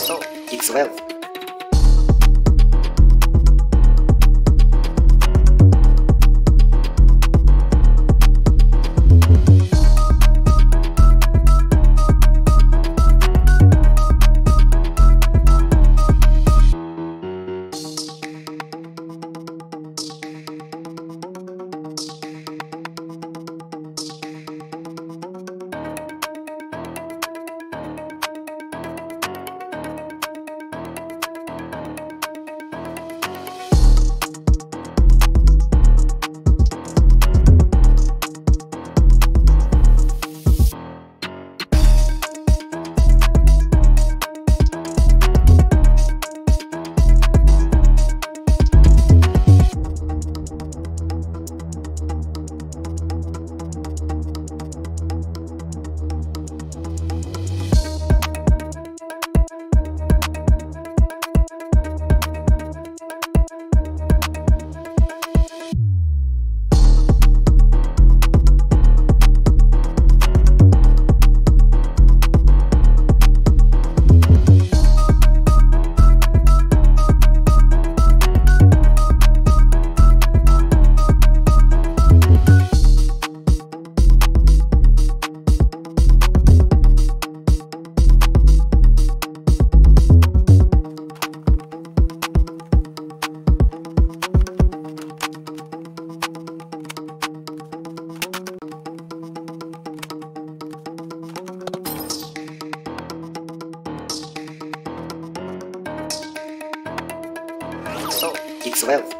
so it's well. So, X12.